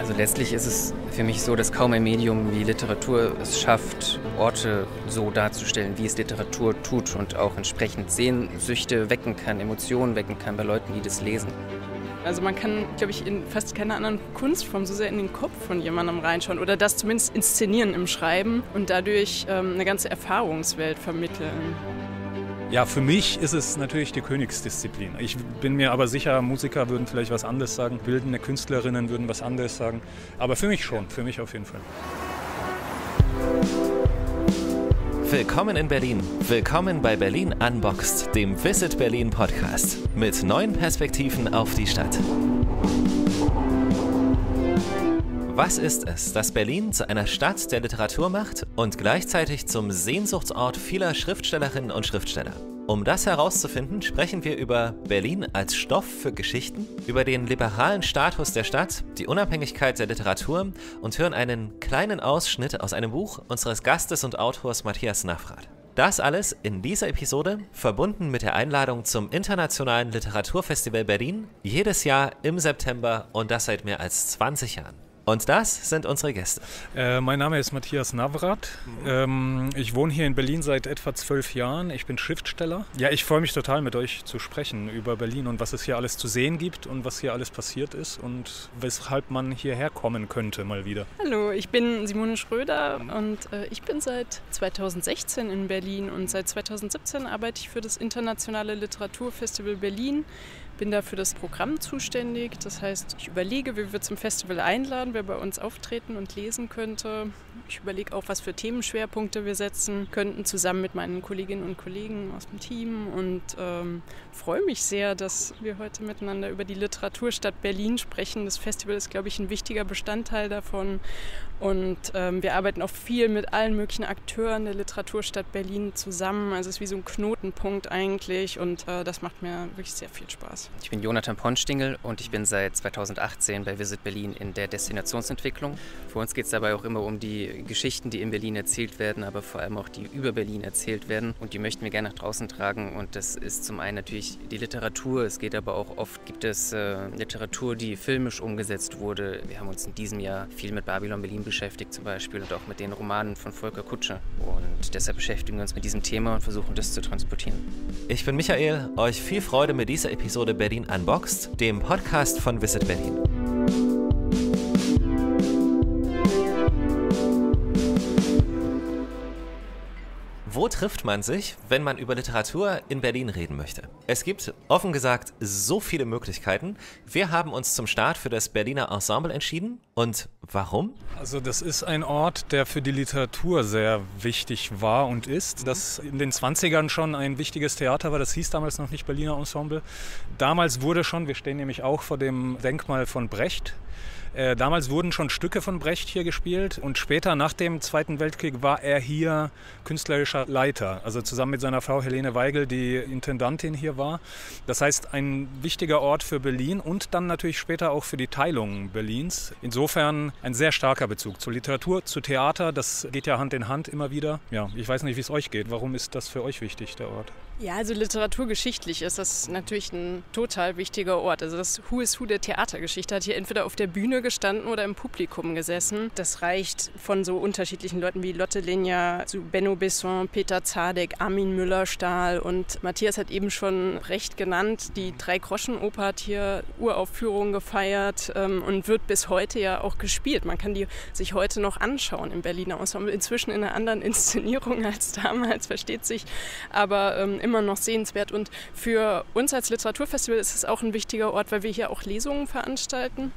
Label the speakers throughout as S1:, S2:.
S1: Also letztlich ist es für mich so, dass kaum ein Medium wie Literatur es schafft, Orte so darzustellen, wie es Literatur tut und auch entsprechend Sehnsüchte wecken kann, Emotionen wecken kann bei Leuten, die das lesen.
S2: Also man kann, glaube ich, in fast keiner anderen Kunstform so sehr in den Kopf von jemandem reinschauen oder das zumindest inszenieren im Schreiben und dadurch ähm, eine ganze Erfahrungswelt vermitteln.
S3: Ja, für mich ist es natürlich die Königsdisziplin. Ich bin mir aber sicher, Musiker würden vielleicht was anderes sagen, bildende Künstlerinnen würden was anderes sagen. Aber für mich schon, für mich auf jeden Fall.
S4: Willkommen in Berlin. Willkommen bei Berlin Unboxed, dem Visit Berlin Podcast mit neuen Perspektiven auf die Stadt. Was ist es, das Berlin zu einer Stadt der Literatur macht und gleichzeitig zum Sehnsuchtsort vieler Schriftstellerinnen und Schriftsteller? Um das herauszufinden, sprechen wir über Berlin als Stoff für Geschichten, über den liberalen Status der Stadt, die Unabhängigkeit der Literatur und hören einen kleinen Ausschnitt aus einem Buch unseres Gastes und Autors Matthias Nafrath. Das alles in dieser Episode, verbunden mit der Einladung zum Internationalen Literaturfestival Berlin, jedes Jahr im September und das seit mehr als 20 Jahren. Und das sind unsere Gäste.
S3: Äh, mein Name ist Matthias Navrat. Ähm, ich wohne hier in Berlin seit etwa zwölf Jahren. Ich bin Schriftsteller. Ja, ich freue mich total, mit euch zu sprechen über Berlin und was es hier alles zu sehen gibt und was hier alles passiert ist und weshalb man hierher kommen könnte mal wieder.
S2: Hallo, ich bin Simone Schröder und äh, ich bin seit 2016 in Berlin und seit 2017 arbeite ich für das Internationale Literaturfestival Berlin bin da für das Programm zuständig. Das heißt, ich überlege, wie wir zum Festival einladen, wer bei uns auftreten und lesen könnte. Ich überlege auch, was für Themenschwerpunkte wir setzen könnten, zusammen mit meinen Kolleginnen und Kollegen aus dem Team. Und ähm, freue mich sehr, dass wir heute miteinander über die Literaturstadt Berlin sprechen. Das Festival ist, glaube ich, ein wichtiger Bestandteil davon. Und ähm, wir arbeiten auch viel mit allen möglichen Akteuren der Literaturstadt Berlin zusammen. Also es ist wie so ein Knotenpunkt eigentlich und äh, das macht mir wirklich sehr viel Spaß.
S1: Ich bin Jonathan Ponstingel und ich bin seit 2018 bei Visit Berlin in der Destinationsentwicklung. Für uns geht es dabei auch immer um die Geschichten, die in Berlin erzählt werden, aber vor allem auch die über Berlin erzählt werden und die möchten wir gerne nach draußen tragen und das ist zum einen natürlich die Literatur, es geht aber auch oft, gibt es äh, Literatur, die filmisch umgesetzt wurde. Wir haben uns in diesem Jahr viel mit Babylon Berlin beschäftigt zum Beispiel und auch mit den Romanen von Volker Kutsche. Und deshalb beschäftigen wir uns mit diesem Thema und versuchen das zu transportieren.
S4: Ich bin Michael, euch viel Freude mit dieser Episode Berlin Unboxed, dem Podcast von Visit Berlin. Wo trifft man sich, wenn man über Literatur in Berlin reden möchte? Es gibt offen gesagt so viele Möglichkeiten. Wir haben uns zum Start für das Berliner Ensemble entschieden. Und warum?
S3: Also das ist ein Ort, der für die Literatur sehr wichtig war und ist. Das in den 20ern schon ein wichtiges Theater war. Das hieß damals noch nicht Berliner Ensemble. Damals wurde schon, wir stehen nämlich auch vor dem Denkmal von Brecht, äh, damals wurden schon Stücke von Brecht hier gespielt und später nach dem Zweiten Weltkrieg war er hier künstlerischer Leiter, also zusammen mit seiner Frau Helene Weigel, die Intendantin hier war. Das heißt, ein wichtiger Ort für Berlin und dann natürlich später auch für die Teilung Berlins. Insofern ein sehr starker Bezug zur Literatur, zu Theater, das geht ja Hand in Hand immer wieder. Ja, ich weiß nicht, wie es euch geht. Warum ist das für euch wichtig, der Ort?
S2: Ja, also literaturgeschichtlich ist das natürlich ein total wichtiger Ort. Also das Who is Who der Theatergeschichte hat hier entweder auf der Bühne gestanden oder im Publikum gesessen. Das reicht von so unterschiedlichen Leuten wie Lotte Lenya zu Benno Besson, Peter Zadek, Armin Müller-Stahl und Matthias hat eben schon recht genannt. Die Drei-Groschen-Oper hat hier Uraufführungen gefeiert ähm, und wird bis heute ja auch gespielt. Man kann die sich heute noch anschauen im Berliner Ensemble. Inzwischen in einer anderen Inszenierung als damals, versteht sich. Aber ähm, immer noch sehenswert. Und für uns als Literaturfestival ist es auch ein wichtiger Ort, weil wir hier auch Lesungen veranstalten.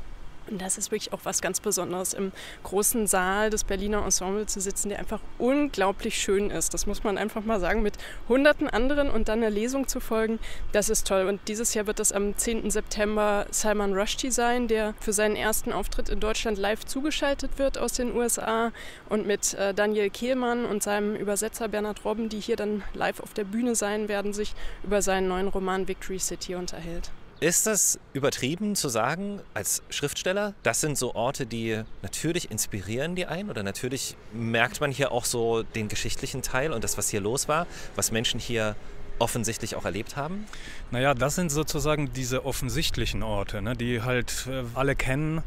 S2: Und das ist wirklich auch was ganz Besonderes, im großen Saal des Berliner Ensemble zu sitzen, der einfach unglaublich schön ist. Das muss man einfach mal sagen, mit hunderten anderen und dann einer Lesung zu folgen, das ist toll. Und dieses Jahr wird es am 10. September Salman Rushdie sein, der für seinen ersten Auftritt in Deutschland live zugeschaltet wird aus den USA und mit äh, Daniel Kehlmann und seinem Übersetzer Bernhard Robben, die hier dann live auf der Bühne sein werden, sich über seinen neuen Roman Victory City unterhält.
S4: Ist das übertrieben zu sagen, als Schriftsteller, das sind so Orte, die natürlich inspirieren die ein oder natürlich merkt man hier auch so den geschichtlichen Teil und das, was hier los war, was Menschen hier offensichtlich auch erlebt haben?
S3: Naja, das sind sozusagen diese offensichtlichen Orte, ne, die halt äh, alle kennen.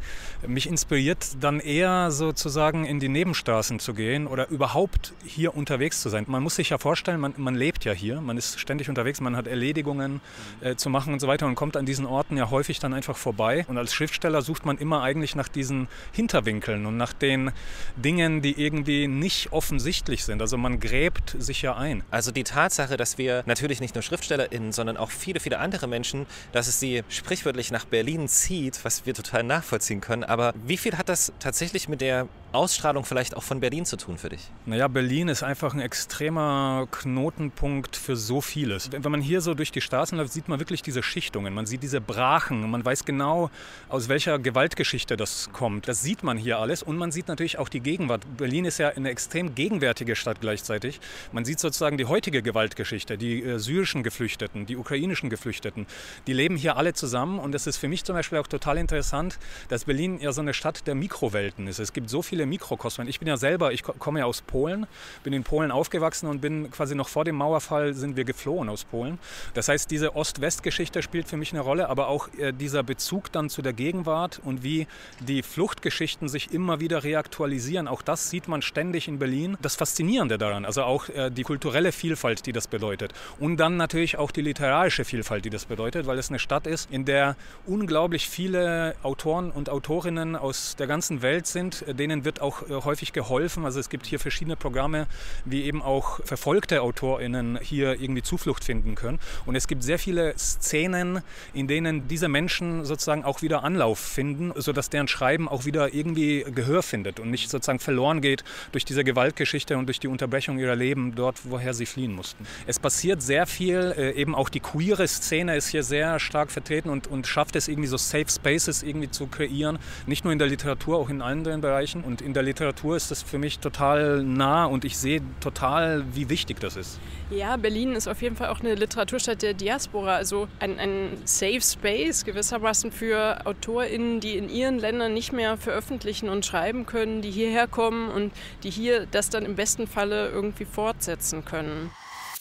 S3: Mich inspiriert dann eher sozusagen in die Nebenstraßen zu gehen oder überhaupt hier unterwegs zu sein. Man muss sich ja vorstellen, man, man lebt ja hier, man ist ständig unterwegs, man hat Erledigungen äh, zu machen und so weiter und kommt an diesen Orten ja häufig dann einfach vorbei. Und als Schriftsteller sucht man immer eigentlich nach diesen Hinterwinkeln und nach den Dingen, die irgendwie nicht offensichtlich sind. Also man gräbt sich ja ein.
S4: Also die Tatsache, dass wir natürlich nicht nur SchriftstellerInnen, sondern auch viele, viele andere Menschen, dass es sie sprichwörtlich nach Berlin zieht, was wir total nachvollziehen können. Aber wie viel hat das tatsächlich mit der Ausstrahlung vielleicht auch von Berlin zu tun für dich?
S3: Naja, Berlin ist einfach ein extremer Knotenpunkt für so vieles. Wenn man hier so durch die Straßen läuft, sieht man wirklich diese Schichtungen. Man sieht diese Brachen. Man weiß genau, aus welcher Gewaltgeschichte das kommt. Das sieht man hier alles. Und man sieht natürlich auch die Gegenwart. Berlin ist ja eine extrem gegenwärtige Stadt gleichzeitig. Man sieht sozusagen die heutige Gewaltgeschichte, die äh, syrischen Geflüchteten, die ukrainischen Geflüchteten. Die leben hier alle zusammen. Und es ist für mich zum Beispiel auch total interessant, dass Berlin ja so eine Stadt der Mikrowelten ist. Es gibt so viele Mikrokosmen. Ich bin ja selber, ich komme ja aus Polen, bin in Polen aufgewachsen und bin quasi noch vor dem Mauerfall sind wir geflohen aus Polen. Das heißt, diese Ost-West-Geschichte spielt für mich eine Rolle, aber auch äh, dieser Bezug dann zu der Gegenwart und wie die Fluchtgeschichten sich immer wieder reaktualisieren. Auch das sieht man ständig in Berlin. Das Faszinierende daran, also auch äh, die kulturelle Vielfalt, die das bedeutet. Und dann natürlich auch die literarische Vielfalt, die das bedeutet, weil es eine Stadt ist, in der unglaublich viele Autoren und Autorinnen aus der ganzen Welt sind, denen wird auch äh, häufig geholfen. Also es gibt hier verschiedene Programme, wie eben auch verfolgte AutorInnen hier irgendwie Zuflucht finden können. Und es gibt sehr viele Szenen, in denen diese Menschen sozusagen auch wieder Anlauf finden, sodass deren Schreiben auch wieder irgendwie Gehör findet und nicht sozusagen verloren geht durch diese Gewaltgeschichte und durch die Unterbrechung ihrer Leben dort, woher sie fliehen mussten. Es passiert sehr viel, äh, eben auch die queere Szene ist hier sehr stark vertreten und, und schafft es irgendwie so Safe Spaces irgendwie zu kreieren, nicht nur in der Literatur, auch in anderen Bereichen. Und in der Literatur ist das für mich total nah und ich sehe total, wie wichtig das ist.
S2: Ja, Berlin ist auf jeden Fall auch eine Literaturstadt der Diaspora, also ein, ein Safe Space gewissermaßen für AutorInnen, die in ihren Ländern nicht mehr veröffentlichen und schreiben können, die hierher kommen und die hier das dann im besten Falle irgendwie fortsetzen können.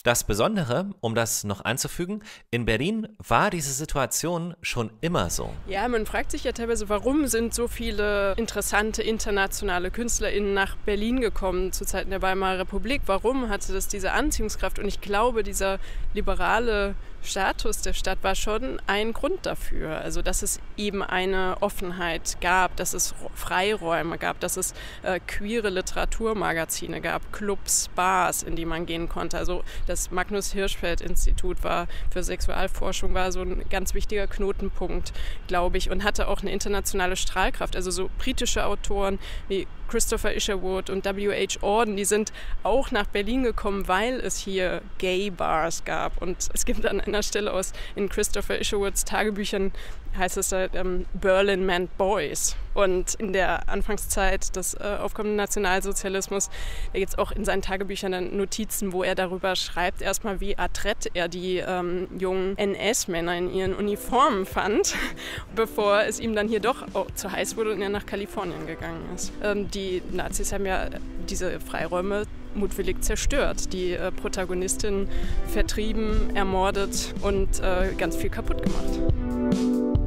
S4: Das Besondere, um das noch anzufügen, in Berlin war diese Situation schon immer so.
S2: Ja, man fragt sich ja teilweise, warum sind so viele interessante internationale KünstlerInnen nach Berlin gekommen zu Zeiten der Weimarer Republik? Warum hatte das diese Anziehungskraft? Und ich glaube, dieser liberale Status der Stadt war schon ein Grund dafür. Also, dass es eben eine Offenheit gab, dass es Freiräume gab, dass es äh, queere Literaturmagazine gab, Clubs, Bars, in die man gehen konnte. Also, das Magnus Hirschfeld Institut war für Sexualforschung war so ein ganz wichtiger Knotenpunkt, glaube ich, und hatte auch eine internationale Strahlkraft. Also, so britische Autoren wie Christopher Isherwood und W.H. Auden, die sind auch nach Berlin gekommen, weil es hier Gay Bars gab. Und es gibt an einer Stelle aus in Christopher Isherwoods Tagebüchern heißt es da ähm, Berlin meant Boys. Und in der Anfangszeit des äh, aufkommenden Nationalsozialismus, da gibt es auch in seinen Tagebüchern dann Notizen, wo er darüber schreibt, erstmal wie adrett er die ähm, jungen NS-Männer in ihren Uniformen fand, bevor es ihm dann hier doch oh, zu heiß wurde und er nach Kalifornien gegangen ist. Ähm, die Nazis haben ja diese Freiräume mutwillig zerstört, die äh, Protagonistin vertrieben, ermordet und äh, ganz viel kaputt gemacht.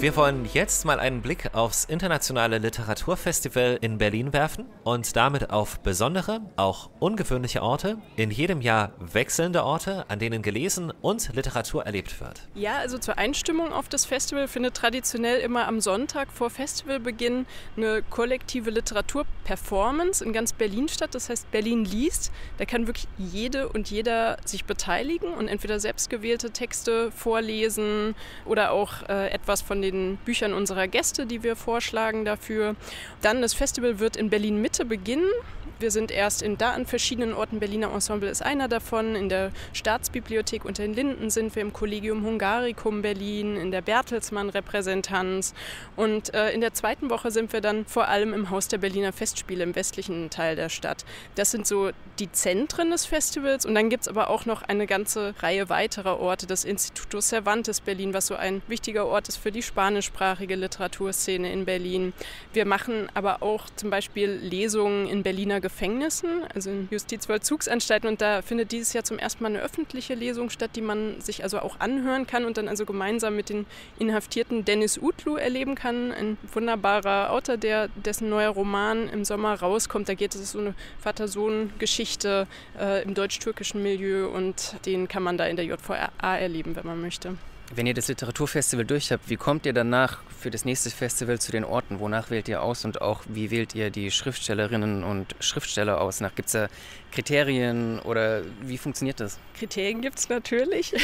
S4: Wir wollen jetzt mal einen Blick aufs internationale Literaturfestival in Berlin werfen und damit auf besondere, auch ungewöhnliche Orte, in jedem Jahr wechselnde Orte, an denen gelesen und Literatur erlebt wird.
S2: Ja, also zur Einstimmung auf das Festival findet traditionell immer am Sonntag vor Festivalbeginn eine kollektive Literaturperformance in ganz Berlin statt. Das heißt, Berlin liest. Da kann wirklich jede und jeder sich beteiligen und entweder selbstgewählte Texte vorlesen oder auch äh, etwas von den den Büchern unserer Gäste, die wir vorschlagen dafür. Dann das Festival wird in Berlin Mitte beginnen. Wir sind erst in da an verschiedenen Orten. Berliner Ensemble ist einer davon. In der Staatsbibliothek unter den Linden sind wir im Collegium Hungaricum Berlin, in der Bertelsmann Repräsentanz. Und äh, in der zweiten Woche sind wir dann vor allem im Haus der Berliner Festspiele im westlichen Teil der Stadt. Das sind so die Zentren des Festivals. Und dann gibt es aber auch noch eine ganze Reihe weiterer Orte. Das Instituto Cervantes Berlin, was so ein wichtiger Ort ist für die Sprache spanischsprachige Literaturszene in Berlin. Wir machen aber auch zum Beispiel Lesungen in Berliner Gefängnissen, also in Justizvollzugsanstalten. Und da findet dieses Jahr zum ersten Mal eine öffentliche Lesung statt, die man sich also auch anhören kann und dann also gemeinsam mit den Inhaftierten Dennis Utlu erleben kann. Ein wunderbarer Autor, der, dessen neuer Roman im Sommer rauskommt. Da geht es um so eine Vater-Sohn-Geschichte äh, im deutsch-türkischen Milieu und den kann man da in der JVA erleben, wenn man möchte.
S1: Wenn ihr das Literaturfestival durch habt, wie kommt ihr danach für das nächste Festival zu den Orten? Wonach wählt ihr aus und auch wie wählt ihr die Schriftstellerinnen und Schriftsteller aus? Gibt es da Kriterien oder wie funktioniert das?
S2: Kriterien gibt es natürlich.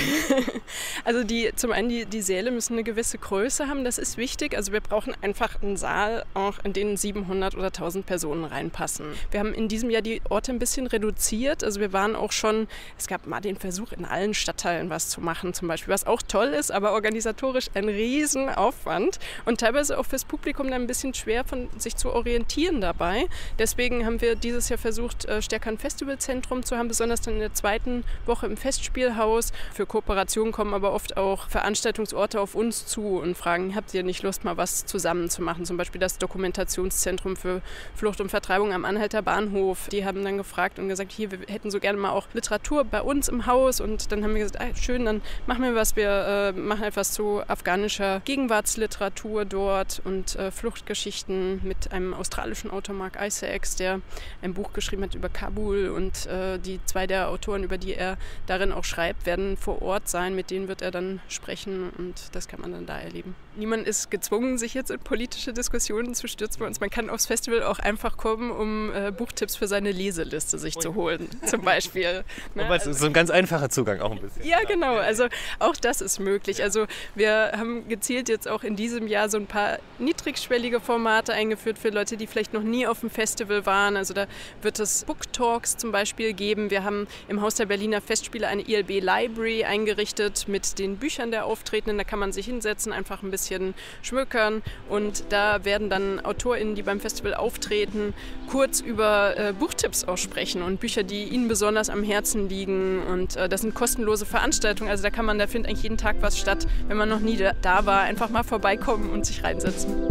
S2: also die, zum einen die, die Säle müssen eine gewisse Größe haben, das ist wichtig. Also wir brauchen einfach einen Saal, auch in den 700 oder 1000 Personen reinpassen. Wir haben in diesem Jahr die Orte ein bisschen reduziert. Also wir waren auch schon, es gab mal den Versuch, in allen Stadtteilen was zu machen zum Beispiel, was auch toll ist, aber organisatorisch ein Riesenaufwand und teilweise auch fürs Publikum dann ein bisschen schwer von sich zu orientieren dabei. Deswegen haben wir dieses Jahr versucht, äh, stärker ein Festivalzentrum zu haben, besonders dann in der zweiten Woche im Festspielhaus. Für Kooperationen kommen aber oft auch Veranstaltungsorte auf uns zu und fragen, habt ihr nicht Lust, mal was zusammen zu machen? Zum Beispiel das Dokumentationszentrum für Flucht und Vertreibung am Anhalter Bahnhof. Die haben dann gefragt und gesagt, hier, wir hätten so gerne mal auch Literatur bei uns im Haus. Und dann haben wir gesagt, ah, schön, dann machen wir was. Wir äh, machen etwas zu afghanischer Gegenwartsliteratur dort und äh, Fluchtgeschichten mit einem australischen Autor, Mark Isaacs, der ein Buch geschrieben hat über Kabul und äh, die zwei der Autoren, über die er darin auch schreibt, werden vor Ort sein, mit denen wird er dann sprechen und das kann man dann da erleben. Niemand ist gezwungen, sich jetzt in politische Diskussionen zu stürzen bei uns. Man kann aufs Festival auch einfach kommen, um äh, Buchtipps für seine Leseliste sich Ui. zu holen, zum Beispiel.
S4: Ne? Also, so ein ganz einfacher Zugang auch ein bisschen.
S2: Ja, genau. Also auch das ist möglich. Also wir haben gezielt jetzt auch in diesem Jahr so ein paar niedrigschwellige Formate eingeführt für Leute, die vielleicht noch nie auf dem Festival waren. Also da wird es Book Talks zum Beispiel geben. Wir haben im Haus der Berliner Festspiele eine ILB Library eingerichtet mit den Büchern der Auftretenden. Da kann man sich hinsetzen, einfach ein bisschen schmökern und da werden dann AutorInnen, die beim Festival auftreten, kurz über äh, Buchtipps aussprechen und Bücher, die ihnen besonders am Herzen liegen. Und äh, das sind kostenlose Veranstaltungen. Also da kann man, da findet eigentlich jeden Tag was statt. Wenn man noch nie da war, einfach mal vorbeikommen und sich reinsetzen.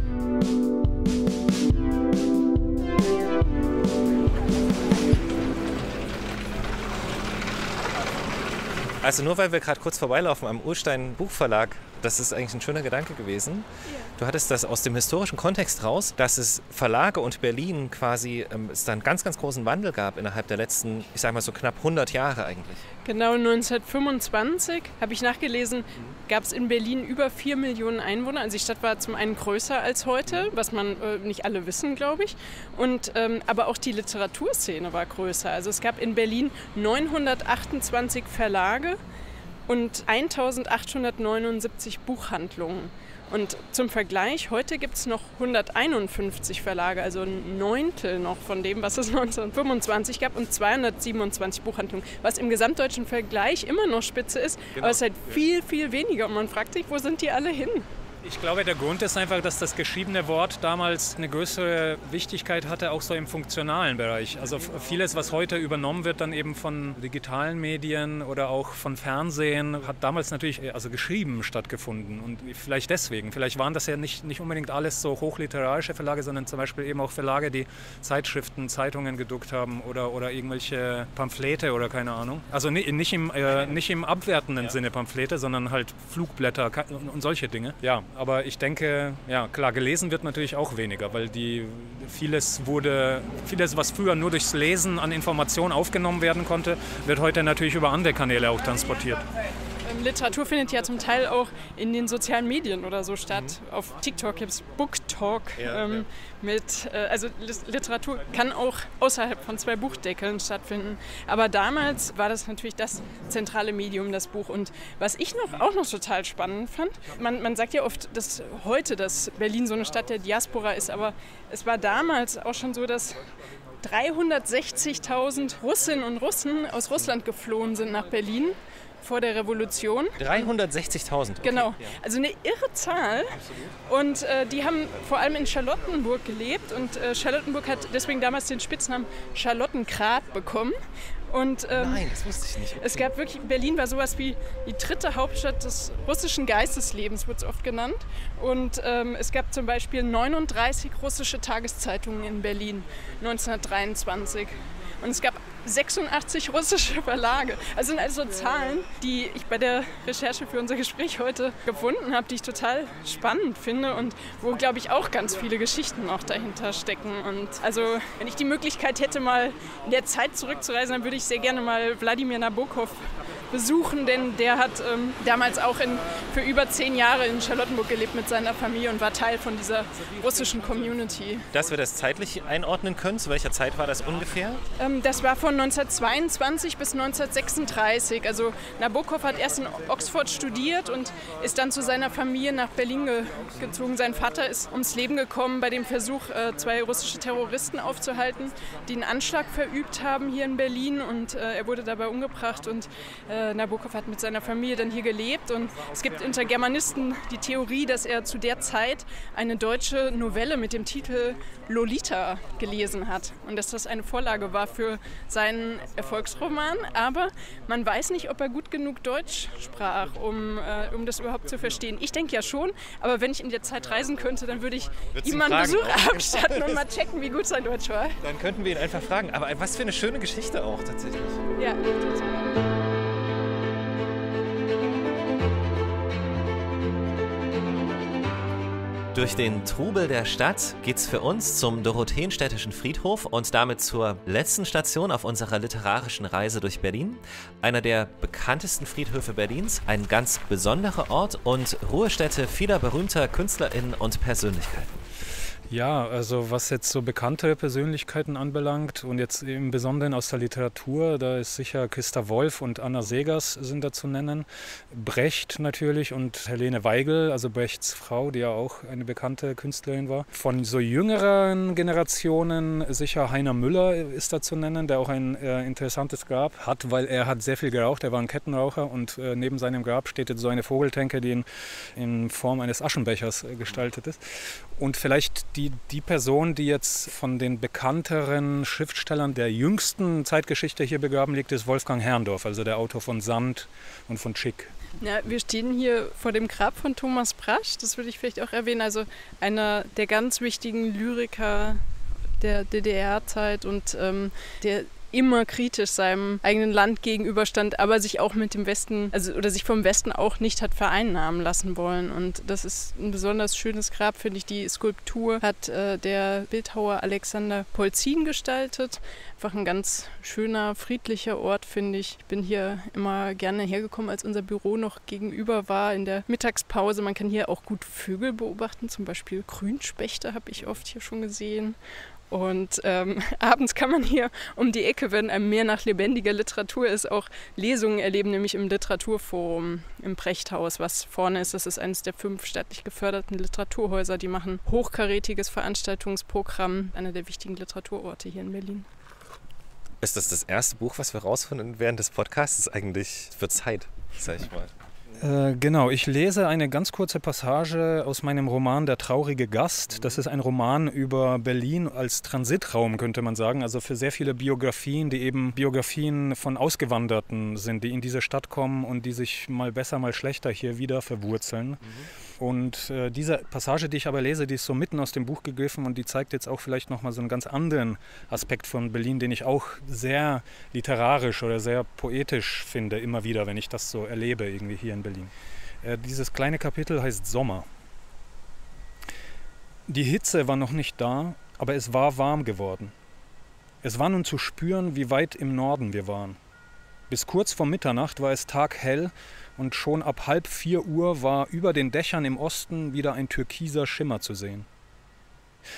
S4: Also nur weil wir gerade kurz vorbeilaufen am Urstein Buchverlag, das ist eigentlich ein schöner Gedanke gewesen. Ja. Du hattest das aus dem historischen Kontext raus, dass es Verlage und Berlin quasi, ähm, es da einen ganz, ganz großen Wandel gab innerhalb der letzten, ich sag mal so knapp 100 Jahre eigentlich.
S2: Genau, 1925, habe ich nachgelesen, gab es in Berlin über 4 Millionen Einwohner. Also die Stadt war zum einen größer als heute, was man äh, nicht alle wissen, glaube ich. Und, ähm, aber auch die Literaturszene war größer. Also es gab in Berlin 928 Verlage und 1879 Buchhandlungen. Und zum Vergleich, heute gibt es noch 151 Verlage, also ein Neuntel noch von dem, was es 1925 gab und 227 Buchhandlungen, was im gesamtdeutschen Vergleich immer noch spitze ist, genau. aber es ist halt viel, viel weniger und man fragt sich, wo sind die alle hin?
S3: Ich glaube, der Grund ist einfach, dass das geschriebene Wort damals eine größere Wichtigkeit hatte, auch so im funktionalen Bereich. Also vieles, was heute übernommen wird, dann eben von digitalen Medien oder auch von Fernsehen, hat damals natürlich äh, also geschrieben stattgefunden. Und vielleicht deswegen. Vielleicht waren das ja nicht, nicht unbedingt alles so hochliterarische Verlage, sondern zum Beispiel eben auch Verlage, die Zeitschriften, Zeitungen gedruckt haben oder, oder irgendwelche Pamphlete oder keine Ahnung. Also nicht im, äh, nicht im abwertenden ja. Sinne Pamphlete, sondern halt Flugblätter und solche Dinge. Ja, aber ich denke, ja klar, gelesen wird natürlich auch weniger, weil die, vieles wurde, vieles, was früher nur durchs Lesen an Informationen aufgenommen werden konnte, wird heute natürlich über andere Kanäle auch transportiert.
S2: Literatur findet ja zum Teil auch in den sozialen Medien oder so statt. Mhm. Auf TikTok gibt es Book Talk. Ja, ähm, ja. Mit, äh, also Literatur kann auch außerhalb von zwei Buchdeckeln stattfinden. Aber damals war das natürlich das zentrale Medium, das Buch. Und was ich noch auch noch total spannend fand, man, man sagt ja oft, dass heute dass Berlin so eine Stadt der Diaspora ist, aber es war damals auch schon so, dass 360.000 Russinnen und Russen aus Russland geflohen sind nach Berlin vor der Revolution.
S4: 360.000. Okay.
S2: Genau, also eine irre Zahl. Und äh, die haben vor allem in Charlottenburg gelebt und äh, Charlottenburg hat deswegen damals den Spitznamen Charlottenkrat bekommen. Und,
S4: ähm, Nein, das wusste ich nicht.
S2: Okay. Es gab wirklich, Berlin war sowas wie die dritte Hauptstadt des russischen Geisteslebens, wird es oft genannt. Und ähm, es gab zum Beispiel 39 russische Tageszeitungen in Berlin 1923. Und es gab 86 russische Verlage. Das sind also Zahlen, die ich bei der Recherche für unser Gespräch heute gefunden habe, die ich total spannend finde und wo, glaube ich, auch ganz viele Geschichten noch dahinter stecken. Und also, wenn ich die Möglichkeit hätte, mal in der Zeit zurückzureisen, dann würde ich sehr gerne mal Wladimir Nabokov besuchen, denn der hat ähm, damals auch in, für über zehn Jahre in Charlottenburg gelebt mit seiner Familie und war Teil von dieser russischen Community.
S4: Dass wir das zeitlich einordnen können, zu welcher Zeit war das ungefähr?
S2: Ähm, das war von 1922 bis 1936. Also Nabokov hat erst in Oxford studiert und ist dann zu seiner Familie nach Berlin ge gezogen. Sein Vater ist ums Leben gekommen bei dem Versuch, äh, zwei russische Terroristen aufzuhalten, die einen Anschlag verübt haben hier in Berlin und äh, er wurde dabei umgebracht und äh, äh, Nabokov hat mit seiner Familie dann hier gelebt und es gibt unter Germanisten die Theorie, dass er zu der Zeit eine deutsche Novelle mit dem Titel Lolita gelesen hat und dass das eine Vorlage war für seinen Erfolgsroman. Aber man weiß nicht, ob er gut genug Deutsch sprach, um, äh, um das überhaupt zu verstehen. Ich denke ja schon, aber wenn ich in der Zeit reisen könnte, dann würde ich ihm mal einen Besuch abstatten und mal checken, wie gut sein Deutsch war.
S4: Dann könnten wir ihn einfach fragen. Aber was für eine schöne Geschichte auch tatsächlich. Ja, total. Durch den Trubel der Stadt geht's für uns zum Dorotheenstädtischen Friedhof und damit zur letzten Station auf unserer literarischen Reise durch Berlin. Einer der bekanntesten Friedhöfe Berlins, ein ganz besonderer Ort und Ruhestätte vieler berühmter KünstlerInnen und Persönlichkeiten.
S3: Ja, also was jetzt so bekannte Persönlichkeiten anbelangt und jetzt im Besonderen aus der Literatur, da ist sicher Christa Wolf und Anna Segers sind da zu nennen. Brecht natürlich und Helene Weigel, also Brechts Frau, die ja auch eine bekannte Künstlerin war. Von so jüngeren Generationen sicher Heiner Müller ist da zu nennen, der auch ein äh, interessantes Grab hat, weil er hat sehr viel geraucht, er war ein Kettenraucher und äh, neben seinem Grab steht jetzt so eine Vogeltanke, die in, in Form eines Aschenbechers äh, gestaltet ist. Und vielleicht die, die Person, die jetzt von den bekannteren Schriftstellern der jüngsten Zeitgeschichte hier begraben liegt, ist Wolfgang Herrndorf, also der Autor von Sand und von Schick.
S2: Ja, wir stehen hier vor dem Grab von Thomas Brasch, das würde ich vielleicht auch erwähnen, also einer der ganz wichtigen Lyriker der DDR-Zeit und ähm, der immer kritisch seinem eigenen Land gegenüberstand, aber sich auch mit dem Westen, also oder sich vom Westen auch nicht hat vereinnahmen lassen wollen. Und das ist ein besonders schönes Grab, finde ich. Die Skulptur hat äh, der Bildhauer Alexander Polzin gestaltet. Einfach ein ganz schöner, friedlicher Ort, finde ich. Ich bin hier immer gerne hergekommen, als unser Büro noch gegenüber war in der Mittagspause. Man kann hier auch gut Vögel beobachten, zum Beispiel Grünspechte habe ich oft hier schon gesehen. Und ähm, abends kann man hier um die Ecke, wenn einem mehr nach lebendiger Literatur ist, auch Lesungen erleben, nämlich im Literaturforum im Brechthaus, was vorne ist. Das ist eines der fünf staatlich geförderten Literaturhäuser. Die machen hochkarätiges Veranstaltungsprogramm, einer der wichtigen Literaturorte hier in Berlin.
S4: Ist das das erste Buch, was wir rausfinden während des Podcasts? Eigentlich für Zeit, sag ich mal.
S3: Äh, genau, ich lese eine ganz kurze Passage aus meinem Roman Der traurige Gast. Das ist ein Roman über Berlin als Transitraum, könnte man sagen. Also für sehr viele Biografien, die eben Biografien von Ausgewanderten sind, die in diese Stadt kommen und die sich mal besser, mal schlechter hier wieder verwurzeln. Mhm. Und äh, diese Passage, die ich aber lese, die ist so mitten aus dem Buch gegriffen und die zeigt jetzt auch vielleicht nochmal so einen ganz anderen Aspekt von Berlin, den ich auch sehr literarisch oder sehr poetisch finde, immer wieder, wenn ich das so erlebe, irgendwie hier in Berlin. Äh, dieses kleine Kapitel heißt Sommer. Die Hitze war noch nicht da, aber es war warm geworden. Es war nun zu spüren, wie weit im Norden wir waren. Bis kurz vor Mitternacht war es taghell und schon ab halb vier Uhr war über den Dächern im Osten wieder ein türkiser Schimmer zu sehen.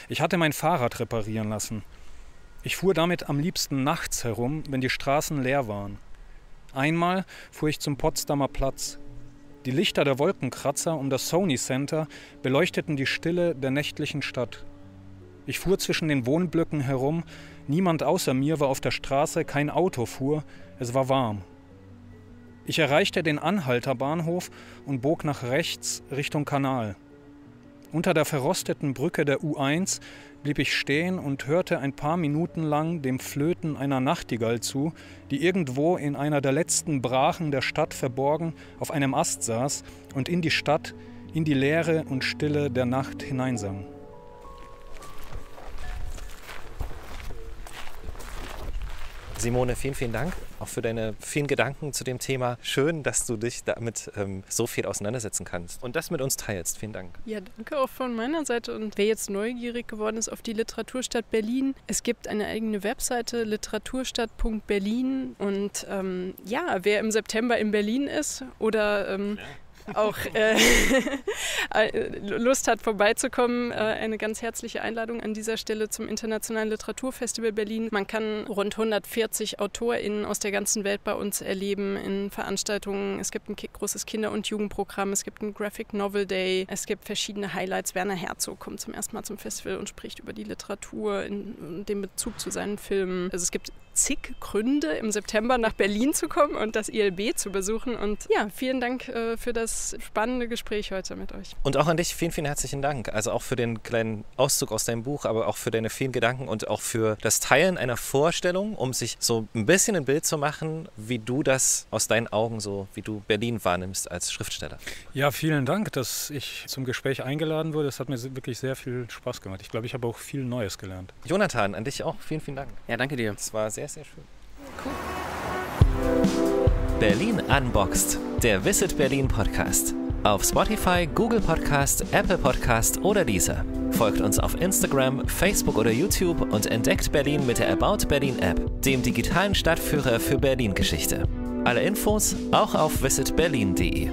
S3: Ich hatte mein Fahrrad reparieren lassen. Ich fuhr damit am liebsten nachts herum, wenn die Straßen leer waren. Einmal fuhr ich zum Potsdamer Platz. Die Lichter der Wolkenkratzer um das Sony Center beleuchteten die Stille der nächtlichen Stadt. Ich fuhr zwischen den Wohnblöcken herum, niemand außer mir war auf der Straße, kein Auto fuhr, es war warm. Ich erreichte den Anhalter Bahnhof und bog nach rechts Richtung Kanal. Unter der verrosteten Brücke der U1 blieb ich stehen und hörte ein paar Minuten lang dem Flöten einer Nachtigall zu, die irgendwo in einer der letzten Brachen der Stadt verborgen auf einem Ast saß und in die Stadt, in die Leere und Stille der Nacht hineinsang.
S4: Simone, vielen, vielen Dank auch für deine vielen Gedanken zu dem Thema. Schön, dass du dich damit ähm, so viel auseinandersetzen kannst und das mit uns teilst. Vielen Dank.
S2: Ja, danke auch von meiner Seite. Und wer jetzt neugierig geworden ist auf die Literaturstadt Berlin, es gibt eine eigene Webseite literaturstadt.berlin. Und ähm, ja, wer im September in Berlin ist oder ähm, ja auch äh, äh, Lust hat, vorbeizukommen, äh, eine ganz herzliche Einladung an dieser Stelle zum Internationalen Literaturfestival Berlin. Man kann rund 140 AutorInnen aus der ganzen Welt bei uns erleben in Veranstaltungen. Es gibt ein großes Kinder- und Jugendprogramm, es gibt ein Graphic Novel Day, es gibt verschiedene Highlights. Werner Herzog kommt zum ersten Mal zum Festival und spricht über die Literatur in, in dem Bezug zu seinen Filmen. Also es gibt zig Gründe, im September nach Berlin zu kommen und das ILB zu besuchen. Und ja, vielen Dank äh, für das spannende Gespräch heute mit euch.
S4: Und auch an dich vielen, vielen herzlichen Dank. Also auch für den kleinen Auszug aus deinem Buch, aber auch für deine vielen Gedanken und auch für das Teilen einer Vorstellung, um sich so ein bisschen ein Bild zu machen, wie du das aus deinen Augen so, wie du Berlin wahrnimmst als Schriftsteller.
S3: Ja, vielen Dank, dass ich zum Gespräch eingeladen wurde. Das hat mir wirklich sehr viel Spaß gemacht. Ich glaube, ich habe auch viel Neues gelernt.
S4: Jonathan, an dich auch vielen, vielen Dank.
S1: Ja, danke dir.
S4: Es war sehr, sehr schön.
S2: Cool.
S4: Berlin Unboxed, der Visit Berlin Podcast. Auf Spotify, Google Podcast, Apple Podcast oder dieser. Folgt uns auf Instagram, Facebook oder YouTube und entdeckt Berlin mit der About Berlin App, dem digitalen Stadtführer für Berlin-Geschichte. Alle Infos auch auf visitberlin.de.